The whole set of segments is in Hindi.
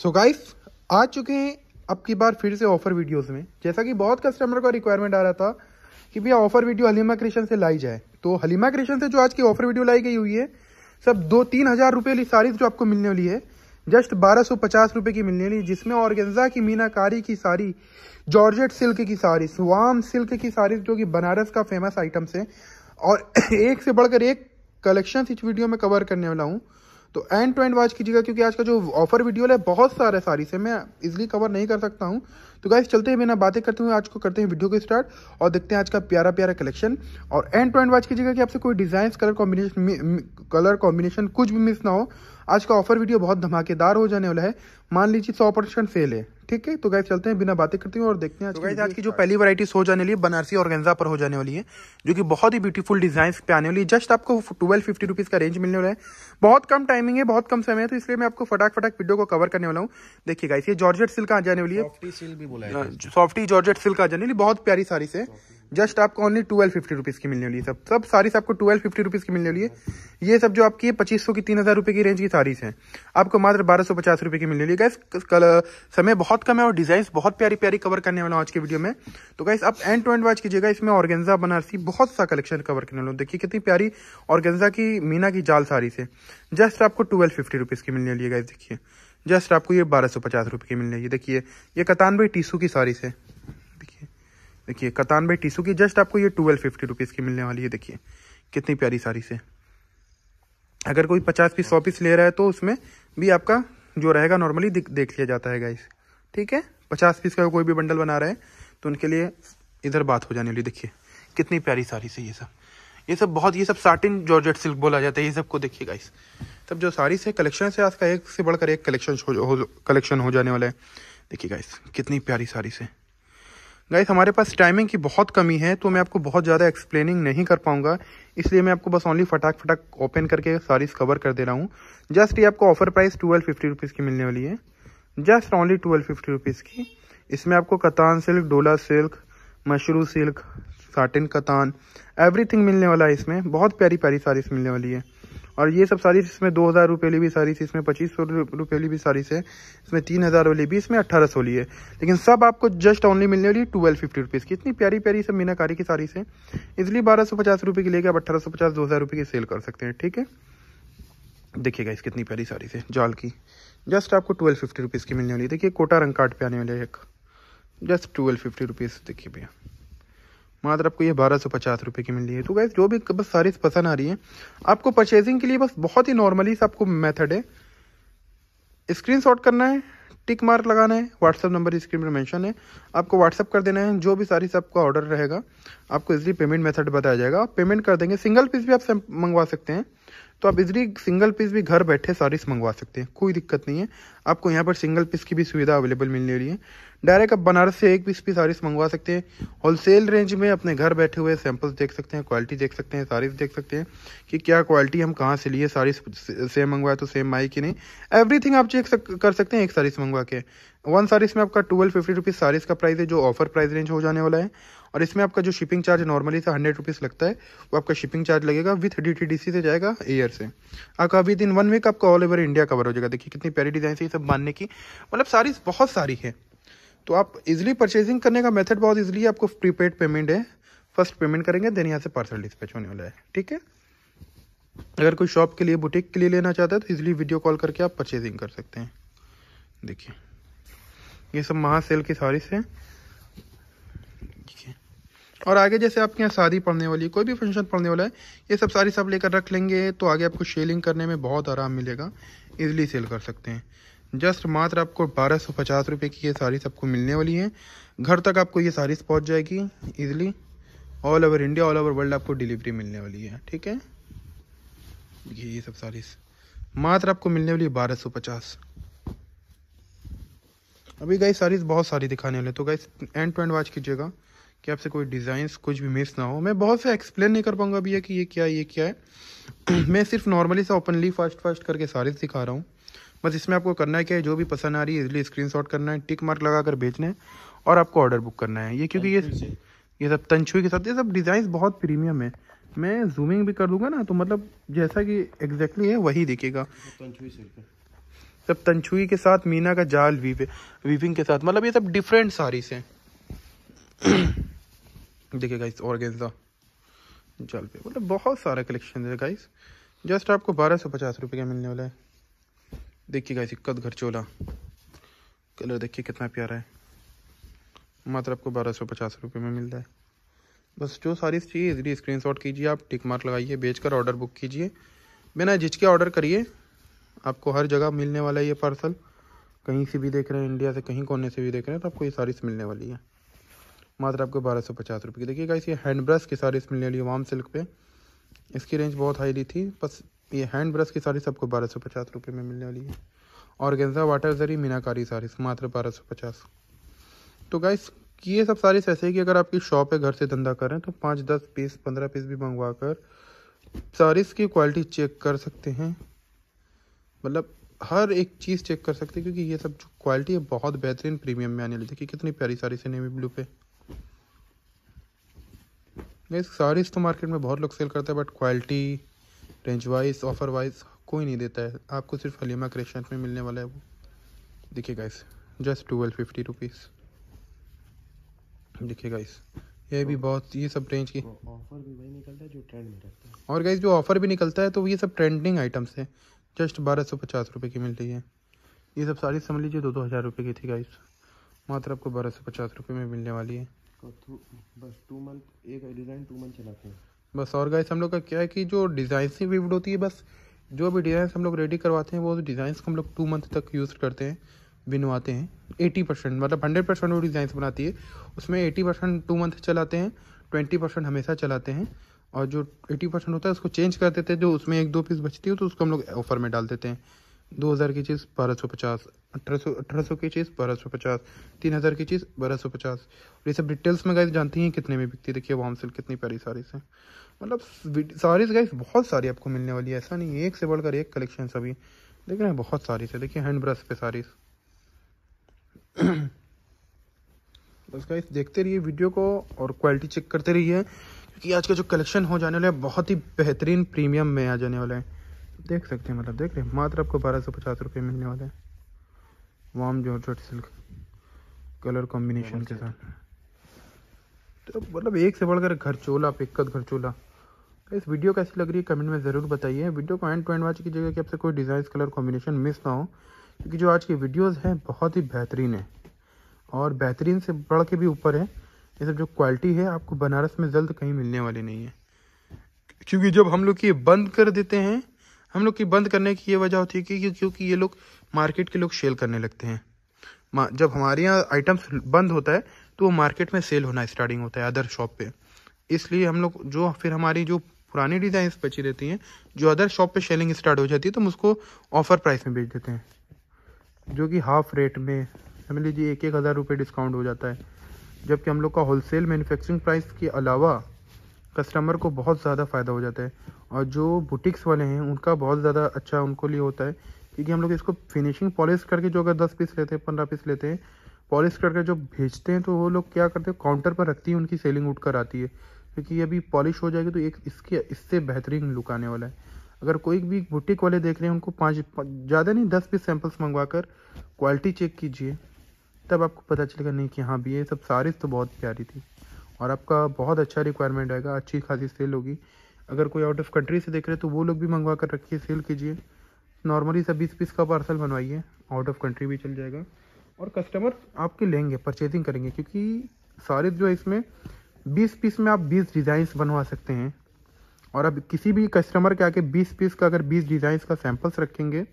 सो so गाइस आ चुके हैं अब की बार फिर से ऑफ़र वीडियोस में। जैसा कि बहुत कस्टमर का रिक्वायरमेंट आ रहा था कि भैया ऑफ़र वीडियो हलीमा क्रिएशन से लाई जाए। तो हलीमा क्रिएशन से जो आज की ऑफ़र वीडियो लाई गई हुई है, सब दो तीन हज़ार रुपये वाली साड़ी जो आपको मिलने वाली है जस्ट बारह सौ पचास रुपये की मिलने वाली जिसमें ऑर्गेन्जा की मीनाकारी की साड़ी जॉर्जेट सिल्क की साड़ी स्वाम सिल्क की साड़ी जो कि बनारस का फ़ेमस आइटम्स है। और एक से बढ़कर एक कलेक्शन इस वीडियो में कवर करने वाला हूँ। तो एंड टू एंड वॉच कीजिएगा, क्योंकि आज का जो ऑफ़र वीडियो है, बहुत सारे सारी से मैं इजिली कवर नहीं कर सकता हूँ। तो गाइस चलते हैं बिना बातें करते हुए आज को करते हैं वीडियो को स्टार्ट और देखते हैं आज का प्यारा प्यारा कलेक्शन और एंड टू एंड वॉच कीजिएगा कि आपसे कोई design colour combination colour combination कुछ भी मिस ना हो आज का ऑफ़र वीडियो बहुत धमाकेदार हो जाने वाला है। मान लीजिए सौ परसेंट सेल है ठीक है? तो गाइस चलते हैं बिना बातें करते हैं और देखते हैं तो गाइस आज की जो पहली वैरायटीज हो जाने वाली है बनारसी और गेंजा पर हो जाने वाली है जो कि बहुत ही ब्यूटीफुल डिज़ाइन पे आने वाली है। जस्ट आपको ट्वेल्व फिफ्टी रुपीज़ का रेंज मिलने वाला है। बहुत कम टाइमिंग है बहुत कम समय है तो इसलिए मैं आपको फटाक फटाक वीडियो को कवर करने वाला हूँ। देखिए गाइस ये जॉर्जेट सिल्क आ जाने वाली है। सॉफ्टी जॉर्जेट सिल्क आ जाने बहुत प्यारी साड़ी से। जस्ट आपको ओनली ट्वेल्व फिफ्टी रुपीज़ की मिलने वाली है सब। सब सारी आपको ट्वेल्व फिफ्टी रुपीज़ की मिलने वाली है। ये सब जो आपकी पच्चीस सौ की तीन हज़ार रुपए की रेंज की साड़ी है आपको मात्र बारह सौ पचास रुपए की मिलने वाली है। गैस कल समय बहुत कम है और डिज़ाइन बहुत प्यारी प्यारी कवर करने वाला हूँ आज के वीडियो में। तो गैस आप एंड टू एंड वॉच कीजिएगा। इसमें ऑर्गेन्जा बनारसी बहुत सा कलेक्शन कवर करने वाला देखिए कितनी प्यारी ऑर्गेन्जा की मीना की जाल सारी से। जस्ट आपको ट्वेल्व फिफ्टी रुपीज़ की मिलने वाली है गैस देखिए। जस्ट आपको ये बारह सौ पचास रुपए की मिलने वाली है। देखिए, ये कतान भाई टीसू की साड़ी से। देखिए कतान बाई टीसू की जस्ट आपको ये ट्वेल्व फिफ्टी रुपीज़ की मिलने वाली है। देखिए, कितनी प्यारी साड़ी से। अगर कोई पचास पीस, सौ पीस ले रहा है तो उसमें भी आपका जो रहेगा नॉर्मली देख लिया जाता है गाइस ठीक है? पचास पीस का कोई भी बंडल बना रहा है तो उनके लिए इधर बात हो जाने वाली। देखिए, कितनी प्यारी साड़ी से ये सब। ये सब बहुत, ये सब साटिन जॉर्जेट सिल्क बोला जाता है, ये सबको देखिए गाइस सब जो साड़ी से कलेक्शन से आज का एक से बढ़कर एक कलेक्शन कलेक्शन हो जाने वाला है। देखिए गाइस कितनी प्यारी साड़ी से। गाइस हमारे पास टाइमिंग की बहुत कमी है तो मैं आपको बहुत ज़्यादा एक्सप्लेनिंग नहीं कर पाऊँगा। इसलिए मैं आपको बस ओनली फटाक फटाक ओपन करके सारी कवर कर दे रहा हूँ। जस्ट ये आपको offer price twelve fifty rupees की मिलने वाली है। Just only twelve fifty rupees की। इसमें आपको कतान सिल्क डोला silk mashru silk satin कतान everything मिलने वाला है इसमें। बहुत प्यारी प्यारी सारी मिलने वाली है। और ये सब सारी इसमें दो हज़ार रुपये वाली भी सारी थी, इसमें पच्चीस सौ रुपये वाली भी सारी से इसमें तीन हज़ार वाली भी, इसमें अट्ठारह सौ ली है। लेकिन सब आपको जस्ट ओनली मिलने वाली ट्वेल्व फिफ्टी रुपीज़ की। इतनी प्यारी प्यारी सब मीनाकारी की सारी से। इसलिए बारह सौ पचास रुपये की लेके आप अट्ठारह सौ पचास, दो हज़ार रुपये की सेल कर सकते हैं, ठीक है? देखिएगा इस कितनी प्यारी साड़ी से, जाल की। जस्ट आपको ट्वेल्व फिफ्टी रुपीज़ की मिलने वाली। देखिए कोटा रंग काट पे आने वाले एक। जस्ट ट्वेल्व फिफ्टी रुपीज़ देखिए भैया। मात्र आपको ये बारह सौ पचास रुपये की मिल रही है। तो गैस जो भी बस सारी पसंद आ रही है, आपको परचेजिंग के लिए बस बहुत ही नॉर्मली आपको मेथड है। स्क्रीन शॉट करना है टिक मार्क लगाना है व्हाट्सअप नंबर स्क्रीन पर मेंशन है। आपको व्हाट्सअप कर देना है, जो भी सारी आपका ऑर्डर रहेगा, आपको इजली पेमेंट मेथड बताया जाएगा। आप पेमेंट कर देंगे सिंगल पीस भी आप मंगवा सकते हैं। तो आप इजली सिंगल पीस भी घर बैठे सारीस मंगवा सकते हैं, कोई दिक्कत नहीं है। आपको यहाँ पर सिंगल पीस की भी सुविधा अवेलेबल मिलने रही है। डायरेक्ट आप बनारस से एक पीस भी सारीस मंगवा सकते हैं। होलसेल रेंज में अपने घर बैठे हुए सैंपल्स देख सकते हैं क्वालिटी देख सकते हैं सारीस देख सकते हैं कि क्या क्वालिटी हम कहाँ से लिए सारीस सेम मंगवाए तो सेम आई कि नहीं। एवरीथिंग आप चेक कर सकते हैं एक सारीस मंगवा के। वन सारीस में आपका ट्वेल्व फिफ्टी रुपीज़ सारीस का प्राइस है, जो ऑफ़र प्राइस रेंज हो जाने वाला है। और इसमें आपका जो शिपिंग चार्ज नॉर्मली से हंड्रेड रुपीज़ लगता है, वो आपका शिपिंग चार्ज लगेगा विथ डी सी जाएगा एयर से। आपका विद इन वन वीक आपका ऑल ओवर इंडिया कवर हो जाएगा। देखिए कितनी प्यारी डिज़ाइन से ये सब बांधने की। मतलब सारी बहुत सारी है। तो आप इजिली परचेजिंग करने का मेथड बहुत इजिली आपको प्रीपेड पेमेंट है। फ़र्स्ट पेमेंट करेंगे देन यहाँ से पार्सल डिस्पैच होने वाला है। ठीक है? अगर कोई शॉप के लिए बुटीक के लिए लेना चाहता है तो इजिली वीडियो कॉल करके आप परचेजिंग कर सकते हैं। देखिए। ये सब महा सेल की सारी से। और आगे जैसे आपके यहाँ शादी पड़ने वाली है कोई भी फ़ंक्शन पड़ने वाला है ये सब सारी सब लेकर रख लेंगे तो आगे आपको सेलिंग करने में बहुत आराम मिलेगा इजीली सेल कर सकते हैं। जस्ट मात्र आपको बारह सौ पचास रुपये की ये सारी सबको मिलने वाली है। घर तक आपको ये सारी पहुँच जाएगी easily all over India all over world आपको डिलीवरी मिलने वाली है ठीक है? ये ये सब सारी मात्र आपको मिलने वाली है बारह सौ पचास। अभी गई सारीज बहुत सारी दिखाने वाले तो गई एंड टू एंड वॉच कीजिएगा कि आपसे कोई डिज़ाइंस कुछ भी मिस ना हो। मैं बहुत से एक्सप्लेन नहीं कर पाऊँगा भैया कि ये क्या है ये क्या है। मैं सिर्फ़ नॉर्मली से ओपनली फास्ट फास्ट करके सारे दिखा रहा हूँ। बस इसमें आपको करना है क्या है जो भी पसंद आ रही है इसलिए स्क्रीन करना है टिक मार्क लगा कर बेचना है और आपको ऑर्डर बुक करना है। ये क्योंकि ये ये सब तंछुई के साथ ये सब डिज़ाइन बहुत प्रीमियम है। मैं जूमिंग भी कर दूँगा ना तो मतलब जैसा कि एग्जैक्टली है वही दिखेगा। सब तंछुई के साथ मीना का जाल वीवे, वीविंग के साथ। मतलब ये सब डिफरेंट साड़ीज हैं देखिए गाइस ऑर्गेन्जा जाल पे। मतलब बहुत सारा कलेक्शन है गाइस जस्ट आपको बारह सौ पचास रुपये का मिलने वाला है। देखिए गाइस इक्कत घर चोला। कलर देखिए कितना प्यारा है। मात्र आपको बारह सौ पचास रुपये में मिलता है। बस जो सारी चाहिए इजीली स्क्रीनशॉट कीजिए आप टिक मार्क लगाइए, बेचकर ऑर्डर बुक कीजिए। बिना झिझके ऑर्डर करिए। आपको हर जगह मिलने वाला है ये पार्सल कहीं से भी देख रहे हैं इंडिया से कहीं कोने से भी देख रहे हैं तो आपको ये सारीस मिलने वाली है। मात्र आपको बारह सौ पचास रुपये की। देखिए गाइस ये हैंड ब्रश की सारीस मिलने वाली है वाम सिल्क पे। इसकी रेंज बहुत हाईली थी, बस ये हैंड ब्रश की सारी सबको बारह सौ पचास रुपये में मिलने वाली है। और गेंजा वाटर जरी मीनाकारी सारीस मात्र बारह सौ पचास। तो गाइस ये सब सारीस ऐसे है कि अगर आपकी शॉप है घर से धंधा कर तो पाँच, दस पीस पंद्रह पीस भी मंगवा कर सारीस की क्वालिटी चेक कर सकते हैं। मतलब हर एक चीज़ चेक कर सकते हैं क्योंकि ये सब जो क्वालिटी है बहुत बेहतरीन प्रीमियम में आने लगी देखिए कितनी प्यारी सारी से नेवी ब्लू पे सारीज तो मार्केट में बहुत लोग सेल करते हैं but quality range wise offer wise कोई नहीं देता है। आपको सिर्फ़ हलीमा क्रेशन में मिलने वाला है वो। देखिए guys just twelve fifty rupees देखिए गाइस ये भी बहुत ये सब रेंज की ऑफ़र भी वही निकलता है जो ट्रेंड में रहता है। और गाइस जो ऑफ़र भी निकलता है तो ये सब ट्रेंडिंग आइटम्स है। जस्ट बारह सौ पचास रुपये की मिल रही है। ये सब सारी समझ लीजिए दो दो हज़ार रुपये की थी गाइस मात्र आपको बारह सौ पचास रुपये में मिलने वाली है। बस टू मंथ एक डिज़ाइन टू मंथ चलाते हैं। बस और गाइस हम लोग का क्या है कि जो डिज़ाइन से विवड होती है बस जो भी डिज़ाइन हम लोग रेडी करवाते हैं वो डिज़ाइन को हम लोग टू मंथ तक यूज़ करते हैं बिनवाते हैं। एटी परसेंट मतलब हंड्रेड परसेंट वो डिज़ाइन बनाती है। उसमें एटी परसेंट टू मंथ चलाते हैं ट्वेंटी परसेंट हमेशा चलाते हैं। और जो एटी परसेंट होता है, उसको चेंज कर देते हैं। जो उसमें एक दो पीस बचती है तो उसको हम लोग ऑफ़र में डाल देते हैं। दो हज़ार की चीज़ बारह सौ पचास। अठारह सौ अठारह सौ की चीज़ बारह सौ पचास। तीन हज़ार की चीज़ बारह सौ पचास। और ये सब डिटेल्स में गाइस जानती हैं कितने में बिकती देखिए वाम सिल्क कितनी प्यारी साड़ीज हैं मतलब साड़ीज गाइस बहुत सारी आपको मिलने वाली है। ऐसा नहीं एक से बढ़कर एक कलेक्शन सभी। देख रहे हैं, बहुत सारी से। देखिए हैंड ब्रश पे सारीज। बस गाइस देखते रहिए वीडियो को और क्वालिटी चेक करते रहिए। क्योंकि आज का जो कलेक्शन हो जाने वाला है, बहुत ही बेहतरीन प्रीमियम में आ जाने वाला है। देख सकते हैं मतलब देख रहे हैं, मात्र आपको बारह सौ पचास रुपये मिलने वाले हैं। वाम जॉर्जट सिल्क, कलर कॉम्बिनेशन के साथ। तो मतलब एक से बढ़कर घर चोला पिक्कत घर चोला इस वीडियो कैसी लग रही है, कमेंट में ज़रूर बताइए। वीडियो को एंड टू एंड वॉच कीजिएगा कि आपसे कोई डिज़ाइन कलर कॉम्बिनेशन मिस ना हो, क्योंकि जो आज की वीडियोस हैं, बहुत ही बेहतरीन है। और बेहतरीन से बढ़ के भी ऊपर है। ये सब जो क्वालिटी है, आपको बनारस में जल्द कहीं मिलने वाली नहीं है। क्योंकि जब हम लोग ये बंद कर देते हैं, हम लोग की बंद करने की ये वजह होती है कि क्योंकि ये लोग मार्केट के लोग सेल करने लगते हैं। जब हमारे यहाँ आइटम्स बंद होता है तो वो मार्केट में सेल होना स्टार्टिंग होता है अदर शॉप पे। इसलिए हम लोग जो, फिर हमारी जो पुरानी डिज़ाइन बची रहती हैं, जो अदर शॉप पे सेलिंग स्टार्ट हो जाती है तो हम उसको ऑफ़र प्राइस में बेच देते हैं। जो कि हाफ़ रेट में, समझ लीजिए एक एक हज़ार रुपये डिस्काउंट हो जाता है। जबकि हम लोग का होलसेल मैन्युफैक्चरिंग प्राइस के अलावा कस्टमर को बहुत ज़्यादा फ़ायदा हो जाता है। और जो बुटिक्स वाले हैं, उनका बहुत ज़्यादा अच्छा उनको लिए होता है। क्योंकि हम लोग इसको फिनिशिंग पॉलिश करके जो अगर दस पीस लेते हैं, पंद्रह पीस लेते हैं पॉलिश करके जो भेजते हैं तो वो लोग क्या करते हैं काउंटर पर रखती है, उनकी सेलिंग उठ कर आती है। क्योंकि ये अभी पॉलिश हो जाएगी तो एक इसके, इससे बेहतरीन लुक आने वाला है। अगर कोई भी बुटीक वाले देख रहे हैं, उनको पाँच ज़्यादा नहीं, दस पीस सैंपल्स मंगवा कर क्वालिटी चेक कीजिए। तब आपको पता चलेगा नहीं कि हाँ भी ये सब सारी तो बहुत प्यारी थी। और आपका बहुत अच्छा रिक्वायरमेंट आएगा, अच्छी खासी सेल होगी। अगर कोई आउट ऑफ़ कंट्री से देख रहे हैं तो वो लोग भी मंगवा कर रखिए सेल कीजिए। नॉर्मली सब बीस पीस का पार्सल बनवाइए आउट ऑफ़ कंट्री भी चल जाएगा। और कस्टमर आपके लेंगे परचेजिंग करेंगे, क्योंकि सारे जो है इसमें, बीस पीस में आप बीस डिज़ाइंस बनवा सकते हैं। और अब किसी भी कस्टमर के आके बीस पीस का अगर बीस डिज़ाइंस का सैंपल्स रखेंगे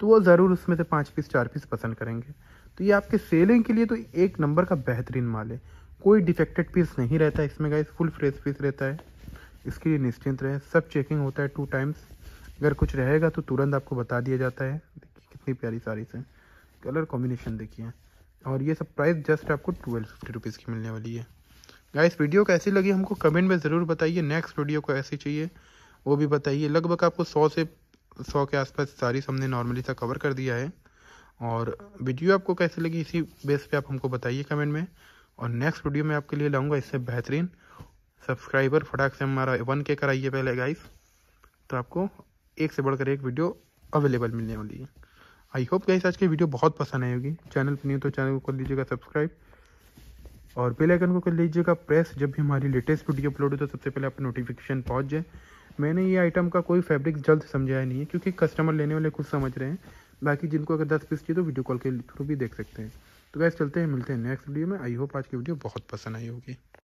तो वो ज़रूर उसमें से पाँच पीस चार पीस पसंद करेंगे। तो ये आपके सेलिंग के लिए तो एक नंबर का बेहतरीन माल है। कोई डिफेक्टेड पीस नहीं रहता है इसमें गाइस फुल फ्रेश पीस रहता है। इसके लिए निश्चिंत रहे। सब चेकिंग होता है टू टाइम्स अगर कुछ रहेगा तो तुरंत आपको बता दिया जाता है। देखिए, कितनी प्यारी साड़ी से। कलर कॉम्बिनेशन देखिए। और ये सब प्राइस जस्ट आपको ट्वेल्व फिफ्टी रुपीज़ की मिलने वाली है। गाइस वीडियो कैसी लगी हमको कमेंट में ज़रूर बताइए। नेक्स्ट वीडियो को ऐसी चाहिए। वो भी बताइए। लगभग आपको सौ से सौ के आसपास सारी हमने नॉर्मली सा कवर कर दिया है। और वीडियो आपको कैसे लगी इसी बेस पे आप हमको बताइए कमेंट में। और नेक्स्ट वीडियो में आपके लिए लाऊँगा इससे बेहतरीन सब्सक्राइबर फटाक से हमारा वन के कराइए पहले गाइस तो आपको एक से बढ़कर एक वीडियो अवेलेबल मिलने वाली है। आई होप गाइस आज की वीडियो बहुत पसंद आई होगी। चैनल पर नहीं तो चैनल को कर लीजिएगा सब्सक्राइब और बेल आइकन को कर लीजिएगा प्रेस जब भी हमारी लेटेस्ट वीडियो अपलोड हो तो सबसे पहले आपको नोटिफिकेशन पहुँच जाए। मैंने ये आइटम का कोई फैब्रिक जल्द समझाया नहीं है, क्योंकि कस्टमर लेने वाले कुछ समझ रहे हैं। बाकी जिनको अगर दस पीस चाहिए तो वीडियो कॉल के थ्रू भी देख सकते हैं। तो गैस चलते हैं, मिलते हैं नेक्स्ट वीडियो में। आई होप आज की वीडियो बहुत पसंद आई होगी।